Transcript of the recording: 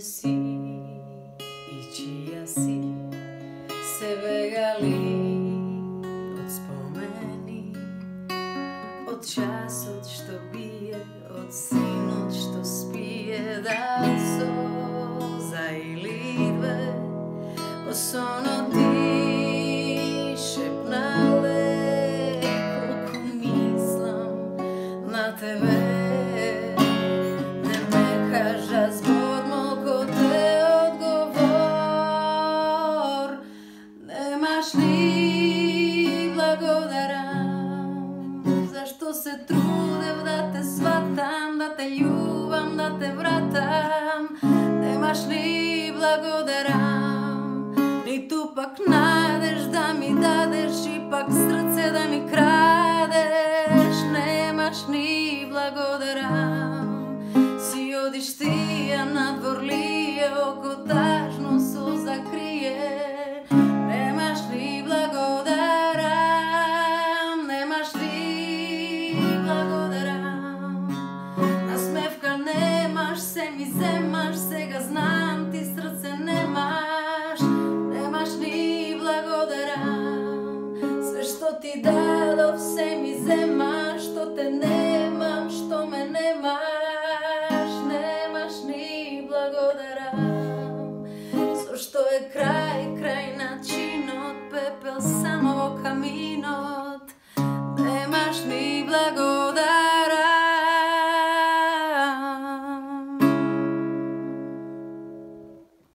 E ići assim se li od spomeni Od časa što bije od sina што се трудев да те сватам да те љубам да те вратам. Немаш ли благодарам? Ниту пак надеж да ми дадеш и пак срце да ми крадеш. Немаш ни благодарам. Си одиш ти а надвор лие око тажно ти дадов, се ми зема, што те немам, што ме немаш, немаш ни благодарам, со што е крај